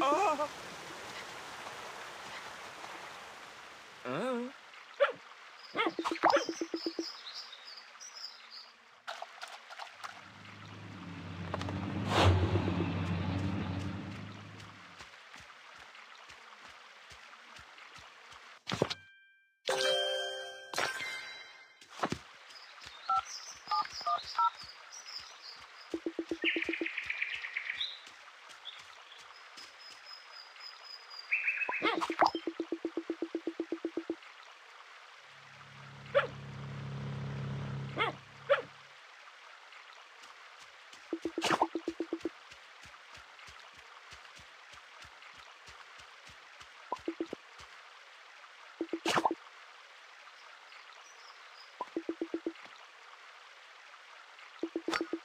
Oh!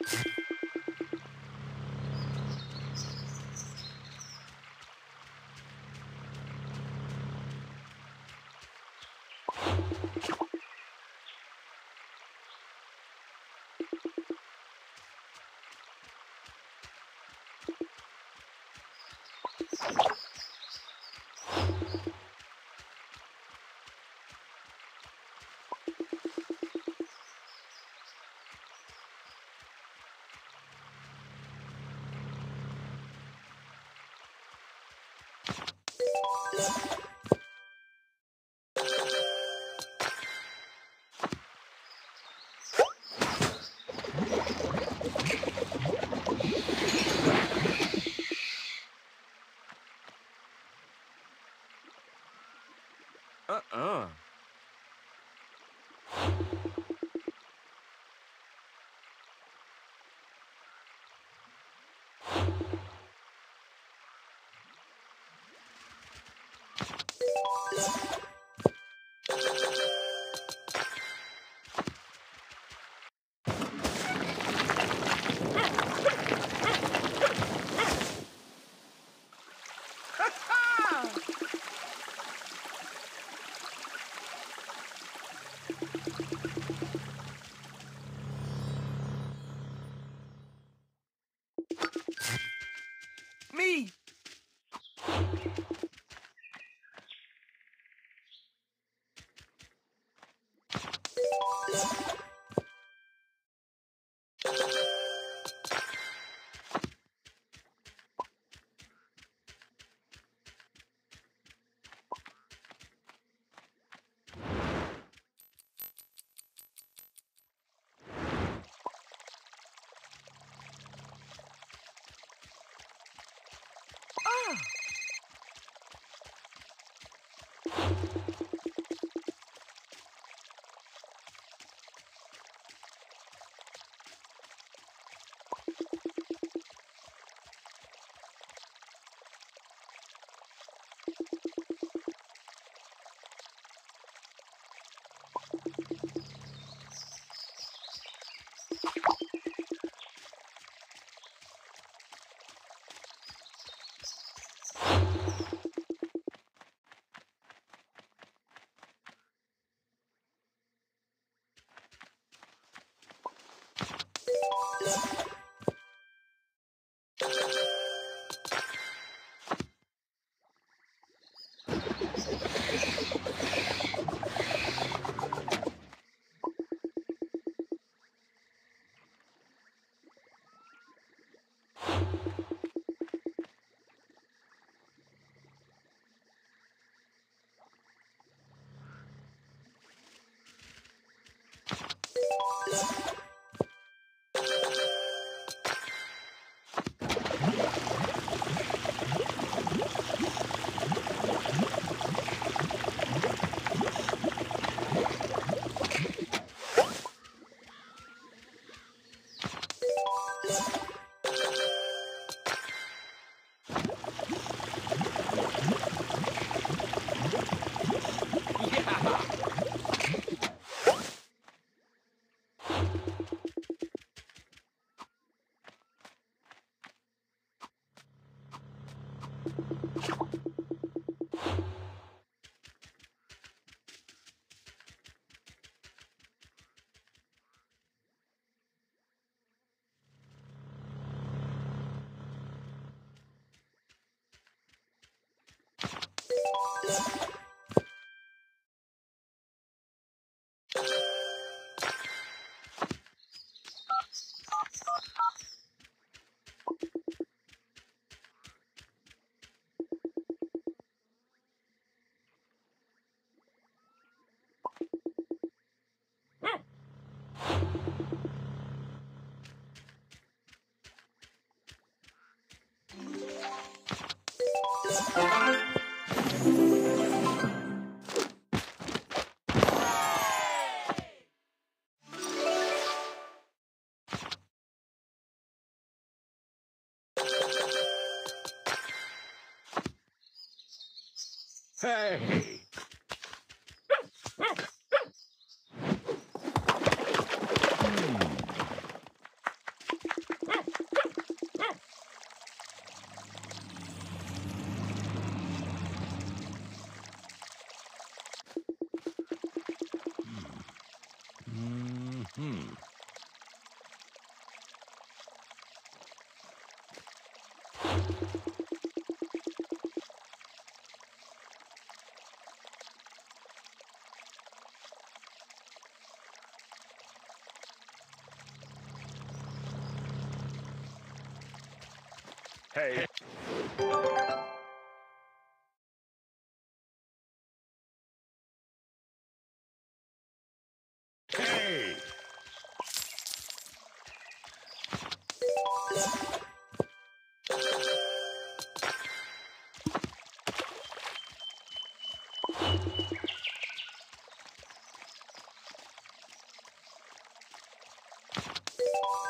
Uh. Uh-uh. フフフ。Hey! Hmm. Hei! Hey!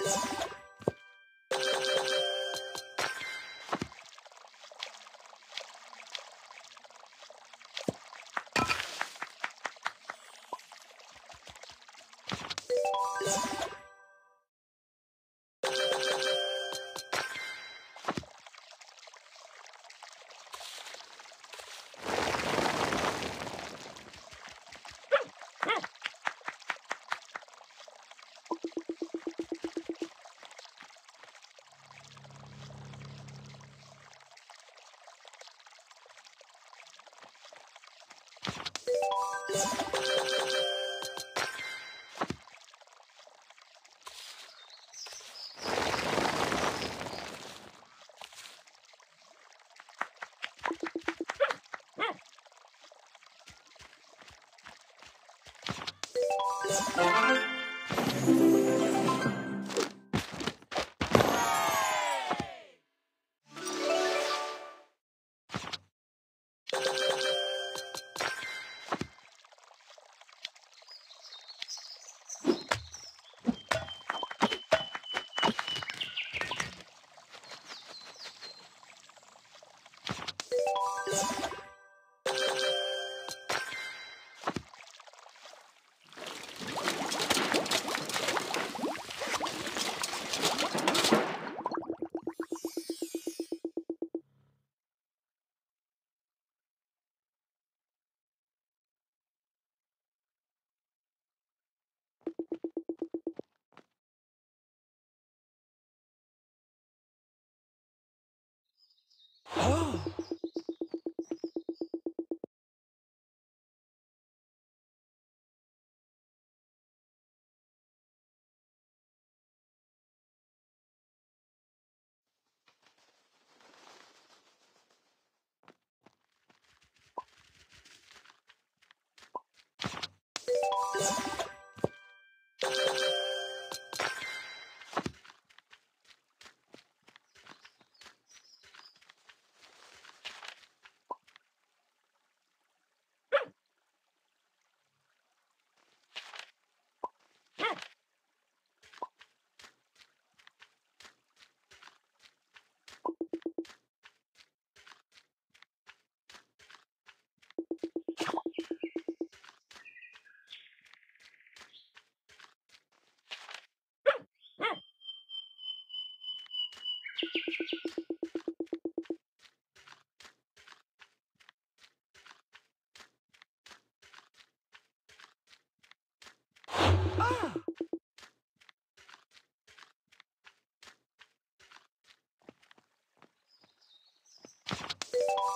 Yeah.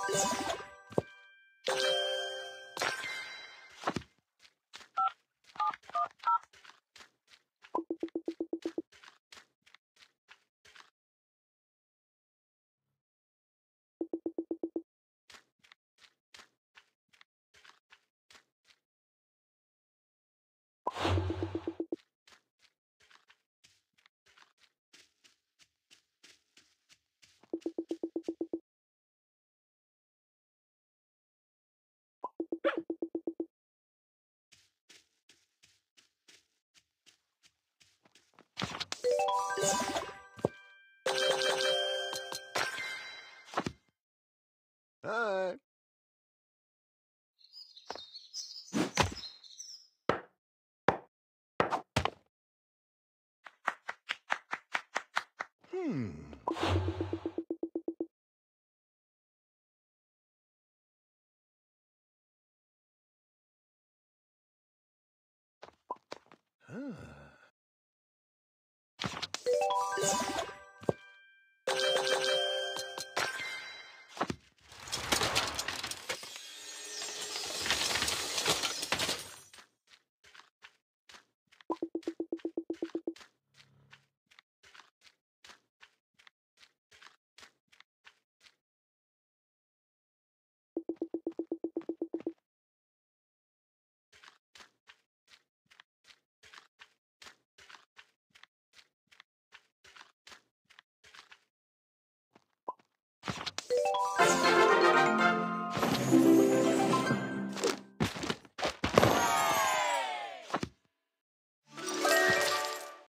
you